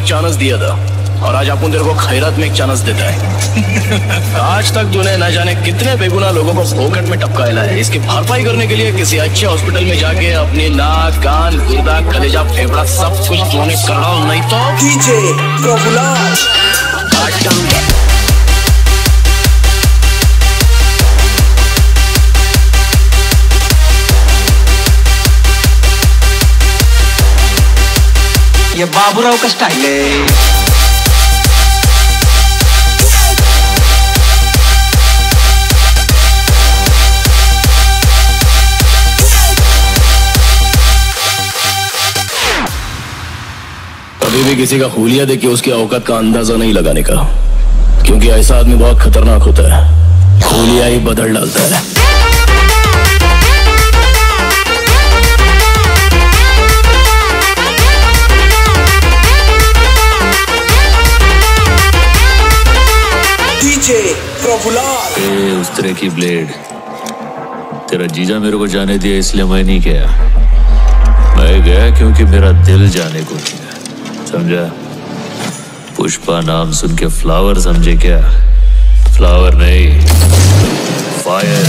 Chance दिया था। और आज अपन तेरे को खैरत में एक चांस देता है। आज तक तूने न जाने कितने बेगुना लोगों को फोकट में टपकाया है। इसकी भरपाई करने के लिए किसी अच्छे हॉस्पिटल में जाके अपनी नाक, कान, गुर्दा, कलेजा, फेफड़ा सब कुछ तूने करा नहीं तो? डीजे ये बाबूराव का स्टाइल है। भी किसी का हुलिया देख के उसकी औकात का अंदाज़ा नहीं लगाने का। क्योंकि ऐसा आदमी बहुत खतरनाक होता है। हुलिया ही बदल डालता है। उस तरह की ब्लेड। तेरा जीजा मेरे को जाने दिया, इसलिए मैं नहीं गया। मैं गया क्योंकि मेरा दिल जाने को दिया समझा? पुष्पा नाम सुन के फ्लावर समझे क्या? फ्लावर नहीं fire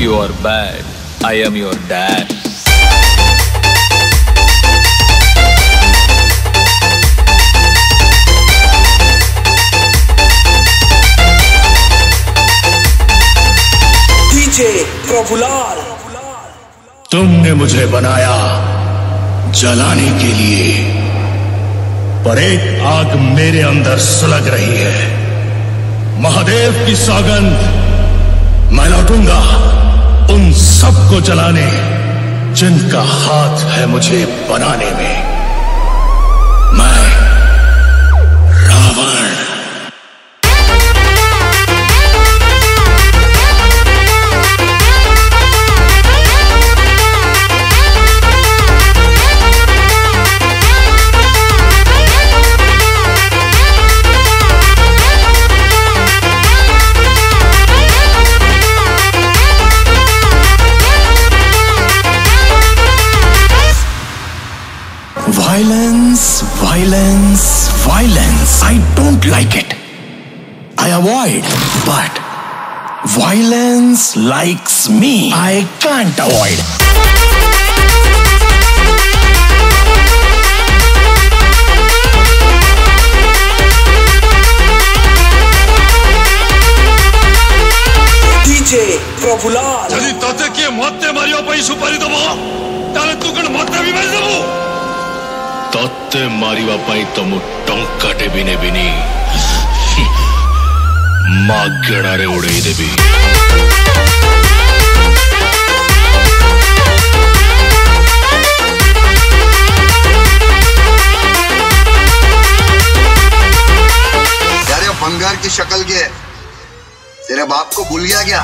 you are bad, I am your dad. DJ Prabhulal तुमने मुझे बनाया जलाने के लिए। पर एक आग मेरे अंदर सुलग रही है। महादेव की सौगंध मैं लौटूँगा। उन सबको जलाने जिनका हाथ है मुझे बनाने में। मैं Violence, violence. I don't like it. I avoid, but violence likes me. I can't avoid. ಪ್ರಭುಲಾಲ್ ತೋತೆ ಮತ್ತೆ ಮಾರಿಯೋ ಪೈ ಸುಪಾರಿ ದಬೋ ತಾನೆ ತೂಕಣ ಮತ್ತೆ ವಿಮರ್ಶ ତତେ ମାରିବା ପାଇଁ ତ ମୁଁ ଟଙ୍କାଟେ ବି ନେବିନି ମାଗେଣାରେ ଉଡେଇ ଦେବି यार ये बंगार की शक्ल के है तेरे बाप को भूल गया क्या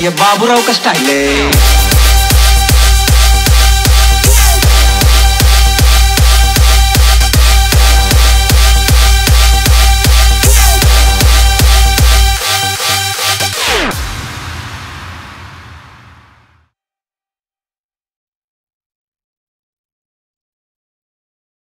ये बाबूराव का स्टाइल है